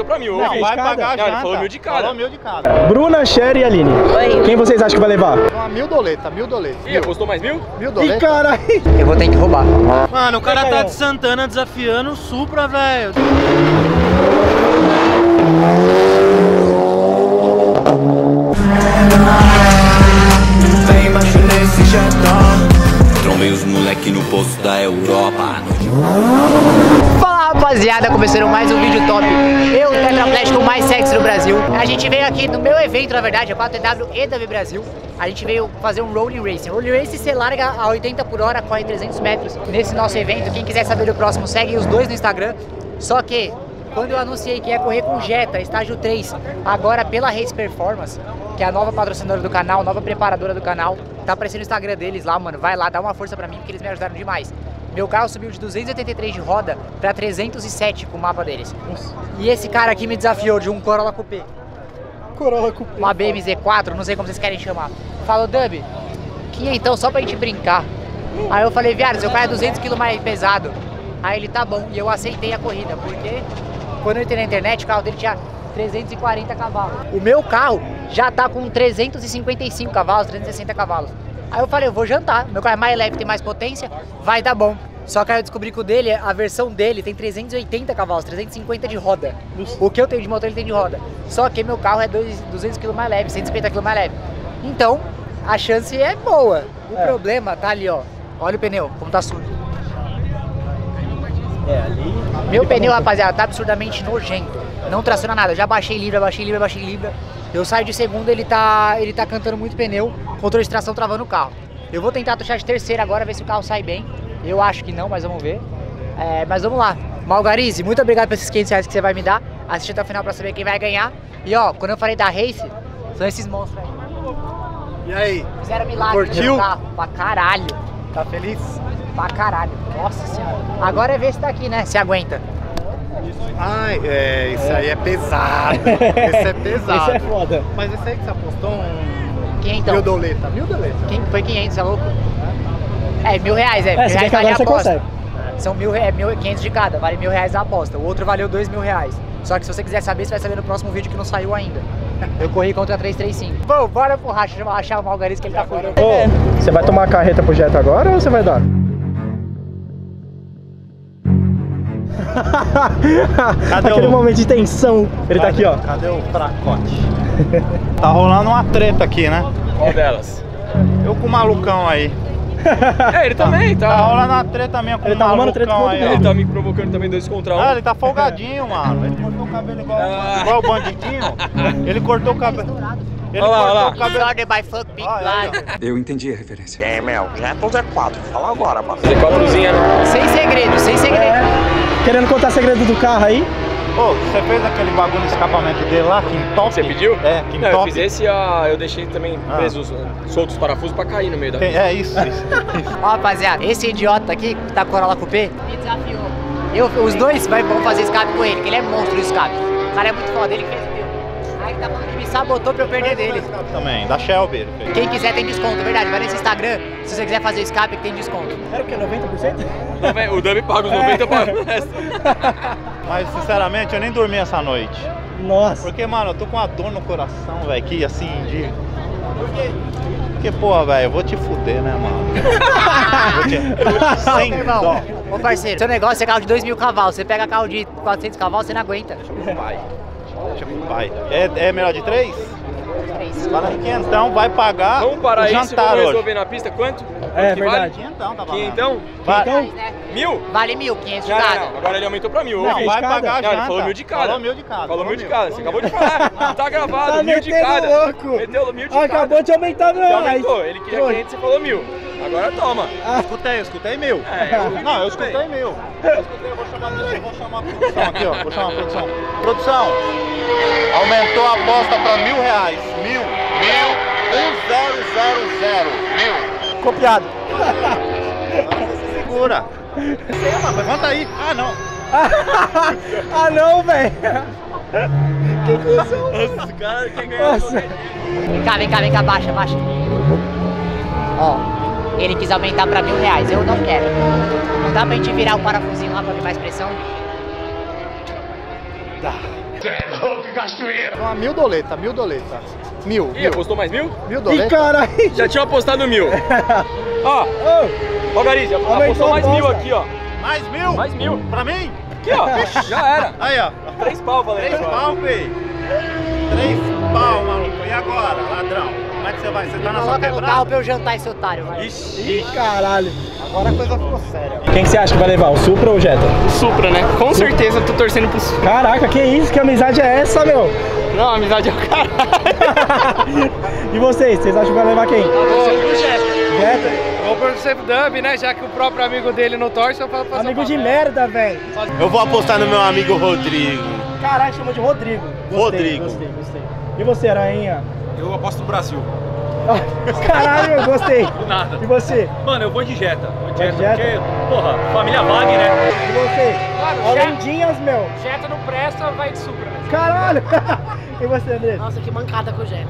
Tô pra mil. Não, vai pagar Não, já. ele falou mil de cada. Falou mil de cada. Bruna, Cher e Aline. Oi. Quem vocês acham que vai levar? Uma mil doleta, mil doleta. Ih, apostou mais mil? Mil Ih, doleta. caralho. Eu vou ter que roubar. Mano, o cara tá de Santana desafiando o Supra, velho. Vem os moleque no posto da Europa Fala rapaziada, começando mais um vídeo top. Eu, tetraplégico mais sexy do Brasil. A gente veio aqui no meu evento, na verdade, a 4TW EW Brasil. A gente veio fazer um rolling racing. Rolling racing você larga a 80 por hora, corre 300 metros nesse nosso evento. Quem quiser saber do próximo, segue os dois no Instagram. Só que quando eu anunciei que ia correr com Jetta, estágio 3, agora pela Race Performance, que é a nova patrocinadora do canal, nova preparadora do canal, tá aparecendo o Instagram deles lá, mano. Vai lá, dá uma força pra mim, porque eles me ajudaram demais. Meu carro subiu de 283 de roda pra 307 com o mapa deles. E esse cara aqui me desafiou de um Corolla Coupé, Corolla com uma BMZ4, não sei como vocês querem chamar. Falou, Dub, que então só pra gente brincar. Aí eu falei, viado, seu carro é 200 kg mais pesado. Aí ele, tá bom, e eu aceitei a corrida, porque quando eu entrei na internet, o carro dele tinha 340 cavalos. O meu carro já tá com 355 cavalos, 360 cavalos. Aí eu falei, eu vou jantar, meu carro é mais leve, tem mais potência, vai dar bom. Só que aí eu descobri que o dele, a versão dele tem 380 cavalos, 350 de roda. O que eu tenho de motor ele tem de roda. Só que meu carro é dois- 200 kg mais leve, 150 kg mais leve. Então, a chance é boa. O É. problema tá ali, ó. Olha o pneu, como tá sujo. É, ali. Meu pneu, rapaziada, tá absurdamente nojento. Não traciona nada. Já baixei Libra, baixei Libra, baixei Libra. Eu saio de segunda, ele tá, ele tá cantando muito pneu. Controle de tração travando o carro. Eu vou tentar tuchar de terceira agora, ver se o carro sai bem. Eu acho que não, mas vamos ver. É, mas vamos lá. Malgarize, muito obrigado por esses 500 reais que você vai me dar. Assiste até o final pra saber quem vai ganhar. E ó, quando eu falei da Race, são esses monstros aí. E aí? Fizeram milagre Curtiu? Pra caralho. Tá feliz? Pra caralho. Nossa senhora. Agora é ver se tá aqui, né? Se aguenta. Ai, é, isso aí é pesado. Esse é pesado. Esse é foda. Mas esse aí que você apostou um Quem então? mil doleta. Mil doleta. Quem foi 500, é louco? É, mil reais, é. É, mil reais vale a aposta. consegue. São mil, é, mil, 500 de cada, vale mil reais a aposta. O outro valeu dois mil reais. Só que se você quiser saber, você vai saber no próximo vídeo que não saiu ainda. Eu corri contra a 335. Bom, bora pro racha, achar o Malgaris que ele tá fugindo. Ô, você vai tomar a carreta pro Jetta agora ou você vai dar? Cadê Aquele o- momento de tensão. Ele tá aqui, ó. Cadê o fracote? tá rolando uma treta aqui, né? Qual delas? Eu com o malucão aí. É, ele também Tá tá. rolando uma treta minha com Ele o tá treta malucão com aí, ó. Ele tá me provocando também dois contra um. Ah, ele tá folgadinho, mano. Ele cortou o cabelo igual, Ah. igual o bandidinho. Ele cortou o cabelo. Ele Olha lá, olha lá. cortou o cabelo. Started by fuck big blind. Eu entendi a referência É, Mel, já é todos é quatro. Fala agora, mano. Fazer quatrozinha, né? Sem segredo, sem segredo. Querendo contar segredo do carro aí? Ô, você fez aquele bagulho no escapamento dele lá, que top? Você pediu? É, que Não, eu top. fiz esse e a- eu deixei também Ah. presos, soltos os parafusos pra cair no meio da. Tem- É isso, isso. Ó, rapaziada, esse idiota aqui, que tá com Corolla Coupé, me desafiou. Eu, os dois vai, vão fazer escape com ele, que ele é monstro do escape. O cara é muito foda, ele fez tá falando que me sabotou pra eu perder dele. Também, da Shelby. ele fez. Quem quiser tem desconto, verdade. Vai nesse Instagram, se você quiser fazer escape, que tem desconto. Era o quê? 90%? Não, velho, o Dami paga os 90 paga o resto. Mas, sinceramente, eu nem dormi essa noite. Nossa. Porque, mano, eu tô com uma dor no coração, velho, que assim, de... Porque, porque porra, velho, eu vou te fuder, né, mano? vou te... eu vou te- Sem Irmão, dó. ô parceiro, seu negócio é carro de 2 mil cavalos. Você pega carro de 400 cavalos, você não aguenta. Pai. É, é melhor de três? Três. Fala que então vai pagar Vamos parar o aí, se jantar vamos hoje. resolver na pista, quanto? É, que verdade. Quinhentão, tá Vale? pagando. Então? Vai, Então, né? Mil? Vale mil, 500 de cada. não, não, agora ele aumentou pra mil. não, ouvi. vai cada? pagar Não, ele falou mil de cada. Falou mil de cada. Falou mil de cada, você acabou de falar. Tá gravado, Tá mil de cada. louco. Meteu mil de cada. Acabou de aumentar meu reais. aumentou, ele queria. 500, você falou mil. Agora toma. Escutei, eu escutei mil. É, eu- Não, eu escutei mil. Eu escutei, eu vou chamar, eu vou chamar a produção aqui, ó. Vou chamar a produção. Produção, aumentou a aposta pra mil reais. Mil, mil, um zero, zero, zero. Mil. Copiado. Agora você se segura. Sei lá, levanta aí. Ah, não. ah, não, velho. Que cuzão. Esse cara quer ganhar. Nossa. Vem cá, vem cá, vem cá, baixa, baixa. Ó, ele quis aumentar pra mil reais, eu não quero. Não dá pra gente virar o parafusinho lá pra ver mais pressão? Dá. Uma mil doleta, mil doleta. Mil, Ih, mil. apostou mais mil? Mil Ih, doleta. caralho. Já tinha apostado mil. Ó, Ô, ó, Gariz, apostou mais mil aqui, ó. Mais mil? Mais mil. Pra mim? Aqui, ó. Já era. Aí, ó. Três pau, falei. Três pau, Pei. Três pau, maluco. E agora, ladrão? Como é que você vai? Você tá na sua Coloca no carro quebrada? pra eu jantar esse otário, vai. Ih, caralho. Agora a coisa ficou séria. Quem que você acha que vai levar? O Supra ou o Jetta? Supra, né? Com certeza tô torcendo pro Supra. Caraca, que isso? Que amizade é essa, meu? Não, amizade é o caralho. E vocês? Vocês acham que vai levar quem? Jetta? Vou pro Safe Dub, né? Já que o próprio amigo dele não torce, eu falo pra Amigo de merda, velho. Eu vou apostar no meu amigo Rodrigo. Caralho, chamou de Rodrigo. Gostei, Rodrigo. Gostei, gostei. E você, Aranha? Eu aposto no Brasil. Caralho, eu gostei. Nada. E você? Mano, eu vou de Jetta. Vou de de Jetta? porque, porra, família Wagner, né? E você? Mano, Orendinhas, meu. Jetta não presta, vai de Supra. né? Caralho. E você, André? Nossa, que mancada com o Jetta.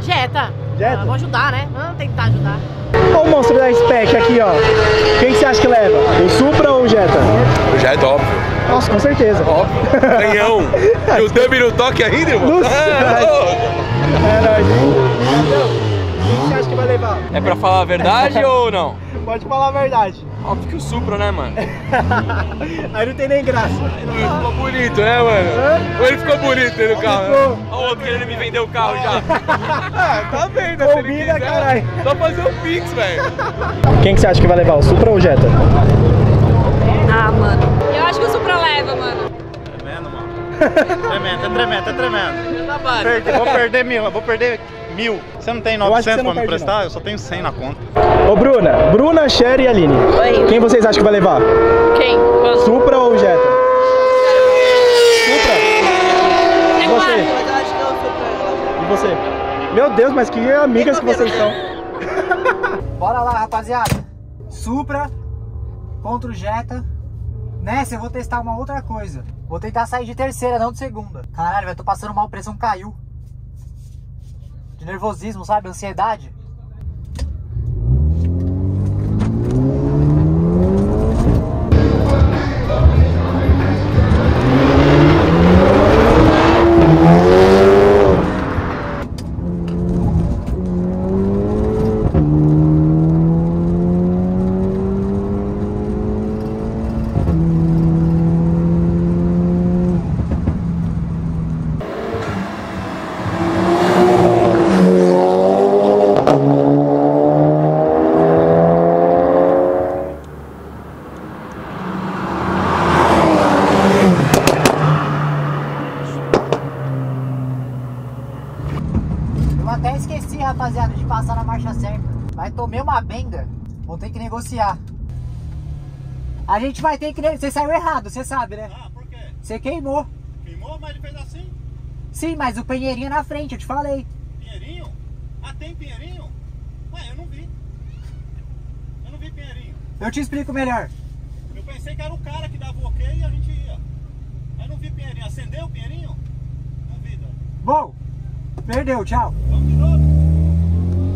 Jetta. Jetta? Ah, vou ajudar, né? Vamos tentar ajudar. Olha o monstro da Spec aqui, ó. Quem que você acha que leva? O Supra ou o Jetta? O Jetta, óbvio. Nossa, com certeza. Óbvio. Canhão. e o Dub no toque ainda, irmão? Nossa. É nóis. É pra falar a verdade ou não? Pode falar a verdade. Óbvio que o Supra, né, mano? Aí não tem nem graça. Ele ficou bonito, né, mano? Ou ele ficou bonito aí no carro, né? Ficou. Olha o outro querendo me vender o carro já. ah, tá vendo, ele Combina, caralho. Só fazer o Pix, velho. Quem que você acha que vai levar? O Supra ou o Jetta? Ah, mano. Eu acho que o Supra leva, mano. Tremendo, mano. Tremendo, é tremendo, é tremendo. Perdi, vou perder mil, vou perder mil. Você não tem Eu acho que 900 você não pra me perde, prestar? Eu só tenho 100 na conta. Ô, Bruna. Bruna, Cher e Aline. Oi. Quem vocês acham que vai levar? Quem? Quando? Supra ou Jetta? Supra. E você? Mas eu acho que é o Supra. E você? Meu Deus, mas que amigas que vocês são. Bora lá, rapaziada. Supra contra o Jetta. Nessa eu vou testar uma outra coisa. Vou tentar sair de terceira, não de segunda. Caralho, velho, tô passando mal, pressão caiu. Nervosismo, sabe? Ansiedade. Até esqueci, rapaziada, de passar na marcha certa. Mas tomei uma benga. Vou ter que negociar. A gente vai ter que. Você saiu errado, você sabe, né? Ah, por quê? Você queimou. Queimou, mas ele fez assim? Sim, mas o penheirinho é na frente, eu te falei. Pinheirinho? Ah, tem Pinheirinho? Ué, eu não vi. Eu não vi Pinheirinho. Eu te explico melhor. Eu pensei que era o cara que dava o ok e a gente ia. Mas não vi Pinheirinho. Acendeu o Pinheirinho? Não vi. Bom, perdeu, tchau. Vamos de novo?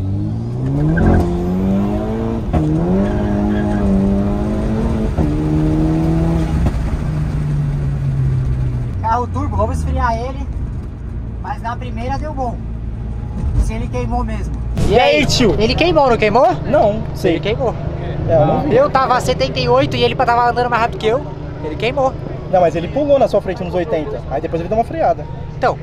Carro turbo, vamos esfriar ele. Mas na primeira deu bom. Se ele queimou mesmo. E aí, tio? Ele queimou, não queimou? Não, Ele sei. queimou. É, eu. Eu tava a 78 e ele tava andando mais rápido que eu. Ele queimou. Não, mas ele pulou na sua frente nos 80. Aí depois ele deu uma freada. Então,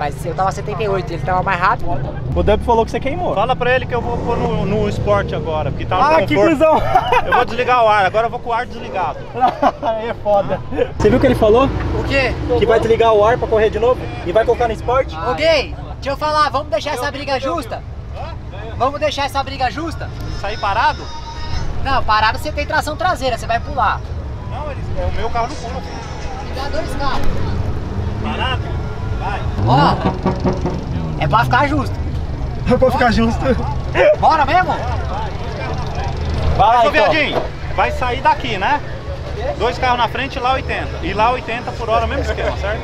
mas eu tava a 78 e ele tava mais rápido. O Dub falou que você queimou. Fala pra ele que eu vou pôr no, no esporte agora, porque tá no Ah, que cuzão! Eu vou desligar o ar, agora eu vou com o ar desligado. Aí é foda. Você viu o que ele falou? O quê? Que vai desligar o ar pra correr de novo? E vai colocar no esporte? Ô gay, deixa eu falar, vamos deixar essa briga justa? Vamos deixar essa briga justa? Sair parado? Não, parado você tem tração traseira, você vai pular. Não, ele, é o meu carro não pula. filho. Me dá dois carros. Parado? Vai. Ó, é pra ficar justo. pra ficar justo. Bora mesmo? Vai então. viadinho, vai sair daqui, né? Dois carros na frente e lá 80. E lá 80 por hora, mesmo esquema, certo?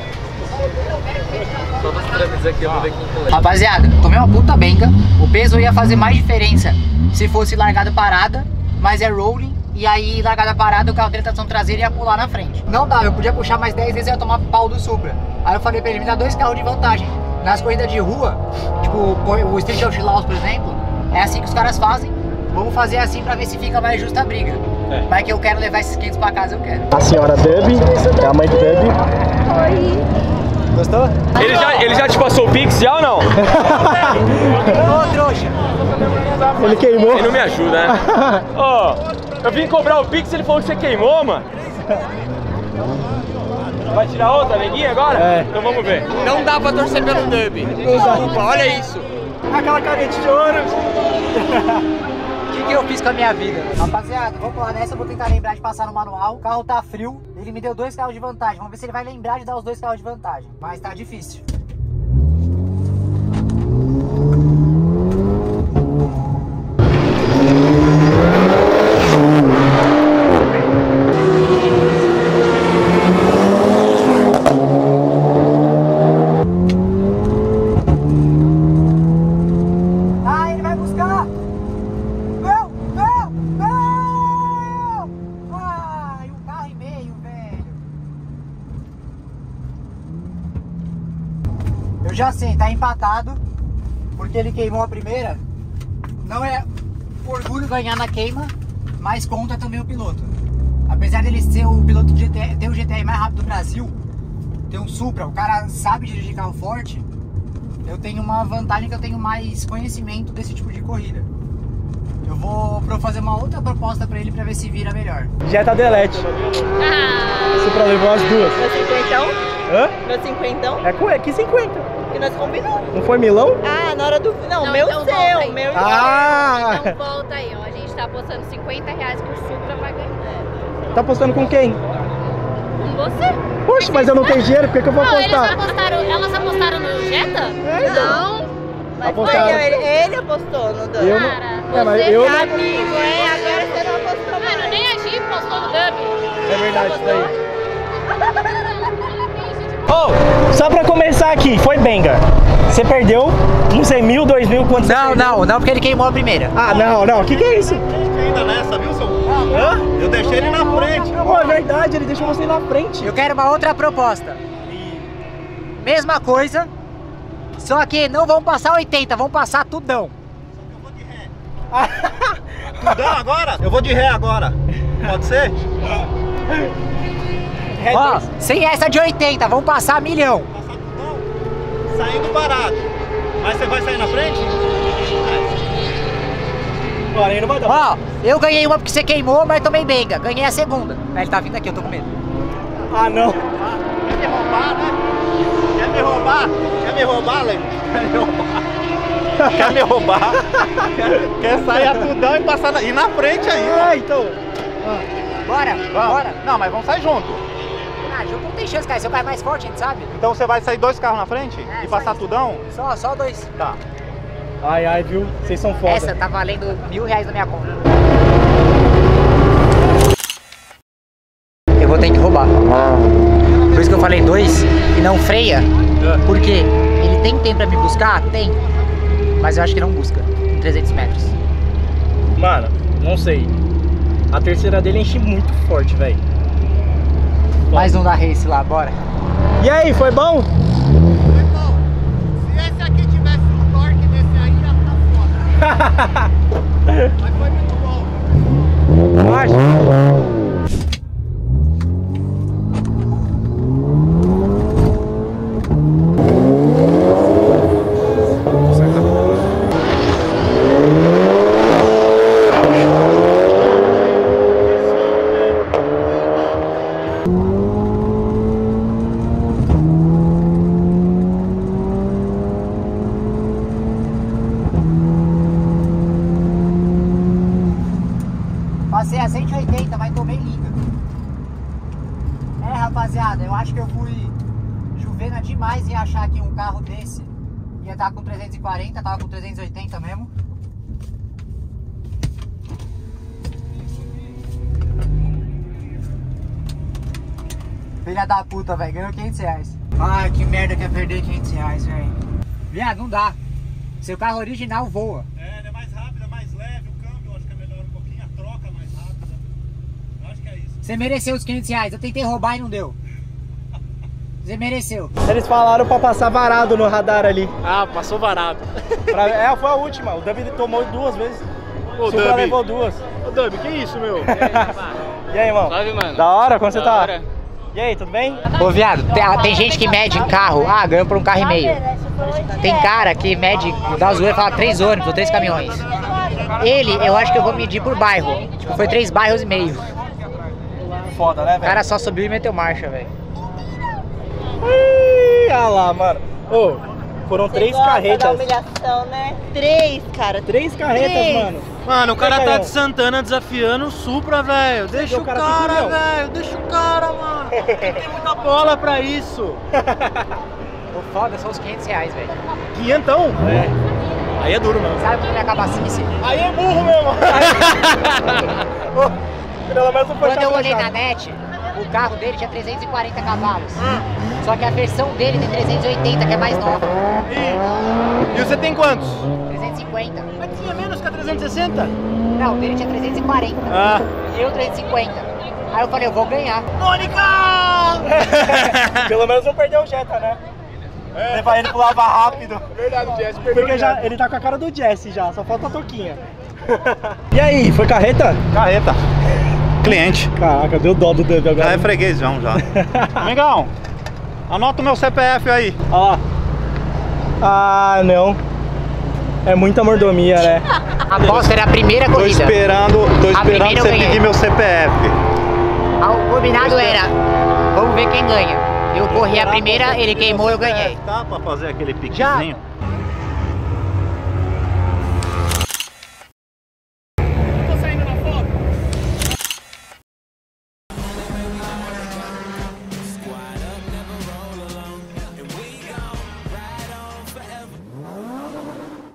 Rapaziada, tomei uma puta benga. O peso ia fazer mais diferença se fosse largada parada, mas é rolling E aí, largada parada, o carro dele tração traseira ia pular na frente. Não dava, eu podia puxar mais 10 vezes e ia tomar pau do Supra. Aí eu falei pra ele, me dá dois carros de vantagem. Nas corridas de rua, tipo o Street Outlaws, por exemplo, é assim que os caras fazem. Vamos fazer assim pra ver se fica mais justa a briga. É. Mas que eu quero levar esses 500 pra casa, eu quero. A senhora Dub, é a mãe do Dub. Oi. Gostou? Ele já, ele já te passou o Pix já ou não? Ô, trouxa! Ele queimou. Ele não me ajuda, né? Ó, eu vim cobrar o Pix ele falou que você queimou, mano. Vai tirar outra, neguinha, agora? É. Então vamos ver. Não dá pra torcer pelo Dub. Desculpa, olha isso. Aquela careta de ouro. O que, que eu fiz com a minha vida? Rapaziada, vamos lá nessa, eu vou tentar lembrar de passar no manual. O carro tá frio, ele me deu dois carros de vantagem. Vamos ver se ele vai lembrar de dar os dois carros de vantagem. Mas tá difícil. Ah, ele vai buscar! Não, não, não! Ai, um carro e meio, velho. Eu já sei, tá empatado. Porque ele queimou a primeira. Não é orgulho ganhar na queima, mas conta também o piloto. Apesar dele ser o piloto de GTR, ter o GTR mais rápido do Brasil, ter um Supra, o cara sabe dirigir carro forte, eu tenho uma vantagem que eu tenho mais conhecimento desse tipo de corrida. Eu vou pro- fazer uma outra proposta pra ele pra ver se vira melhor. Jetta Delete. Ah, Supra levou as duas. meu cinquentão? Hã? Meu cinquentão? É, com- é que 50. Que nós combinamos. Não foi Milão? Ah, na hora do... Não, Não, meu então volta aí. seu, meu Ah! Então volta aí, ó. A gente tá apostando 50 reais que o Supra vai ganhar. Tá apostando com quem? Com você? Poxa, mas eu não tenho dinheiro, por que, que eu vou Não, eles apostar? apostaram. Elas apostaram no Jetta? É, então. Não. Mas Apostaram. foi, ele, ele apostou no Dub. Eu não- Cara, É, mas você eu é não- amigo, É, agora você não apostou Mano, mais. nem a Jeep postou no Dub. É verdade isso daí. Ô, só pra começar aqui, foi benga. Você perdeu, não sei, mil, dois mil, quanto você Não, não, não, porque ele queimou a primeira. Ah, não, não, o que que é isso? Ainda nessa, viu, seu? Hã? Eu deixei ele na frente. Pô, é verdade, ele deixou você na frente. Eu quero uma outra proposta. Mesma coisa, só que não vão passar 80, vão passar tudão. Tudão agora? Eu vou de ré agora. Pode ser? É Ó, dois. sem essa de 80, vão passar milhão. Passar tudão, saindo parado. Mas você vai sair na frente? Agora aí não vai dar. Ó, eu ganhei uma porque você queimou, mas tomei benga. Ganhei a segunda. Mas ele tá vindo aqui, eu tô com medo. Ah, não. Quer me roubar, né? Quer me roubar? Quer me roubar, Lê? Quer me roubar? Quer me roubar? Quer, quer sair a tudão e passar na, e na frente ainda. É, então. Bora, Vamos. bora. Não, mas vamos sair junto. Ah, jogo não tem chance, cara. Seu carro é mais forte, a gente sabe. Então você vai sair dois carros na frente É, e passar isso. tudão? Só, só dois. Tá. Ai, ai, viu? Vocês são foda. Essa tá valendo mil reais na minha conta. Eu vou ter que roubar. Por isso que eu falei dois e não freia. Porque ele tem tempo pra me buscar? Tem. Mas eu acho que não busca em 300 metros. Mano, não sei. A terceira dele enche muito forte, velho. Mais um da race lá, bora. E aí, foi bom? Se esse aqui tivesse um torque desse aí, já tá foda. Mas foi muito bom. Acho. Passei a 180, mas tomei liga. É, rapaziada, eu acho que eu fui juvena demais em achar que um carro desse ia estar com 340, tava com 380 mesmo. Filha da puta, velho, ganhou 500 reais. Ai, que merda que é perder 500 reais, velho. Viado, não dá. Seu carro original voa. É, ele é mais rápido, é mais leve, o câmbio eu acho que é melhor um pouquinho, a troca é mais rápida. Você mereceu os 500 reais. Eu tentei roubar e não deu. Você mereceu. Eles falaram pra passar varado no radar ali. Ah, passou varado. Pra- É, foi a última. O Dub tomou duas vezes. O Dub. levou duas. Ô, Dub, que isso, meu? E aí, irmão? Salve, mano. Da hora? Como você Da tá? hora. E aí, tudo bem? Ô, viado, tem, ah, tem gente que mede em carro. Ah, ganhou por um carro e meio. Tem cara que mede, dá zoeira e fala três ônibus ou três caminhões. Ele, eu acho que eu vou medir por bairro. Tipo, foi três bairros e meio. Foda, né, O cara só subiu e meteu marcha, velho. Ih, olha lá, mano. Ô, foram três gosta da carretas. humilhação, né? Três, cara. Três carretas, Três. mano. Mano, o cara tá de Santana desafiando o Supra, velho. Deixa o cara velho. Deixa o cara, mano. Tem muita bola pra isso. O foda são os 500 reais, velho. Quinhentão? É. Aí é duro, mano. Sabe como é a cabacice? Aí é burro mesmo. Ô, Pelo menos não foi Quando eu olhei na net, o carro dele tinha 340 cavalos. Só que a versão dele tem 380, que é mais nova. E você tem quantos? 350. Mas tinha menos que a 360? Não, o dele tinha 340. Ah. E eu 350. Aí eu falei, eu vou ganhar. Mônica! Pelo menos não perdeu o Jetta, né? Levar ele pro lava rápido. Verdade, o Jesse perdeu Porque já, ele tá com a cara do Jesse já, só falta a toquinha. e aí, foi carreta? Carreta. Cliente. Caraca, deu dó do Já agora. é freguesão já. Amigão, anota o meu CPF aí. Olha lá. Ah, não. É muita mordomia, né? Aposta era a primeira Tô corrida. esperando, tô esperando primeira eu você pedir meu CPF. O combinado era, vamos ver quem ganha. Eu corri a primeira, ele queimou, eu ganhei. Tá pra fazer aquele Já, piquezinho?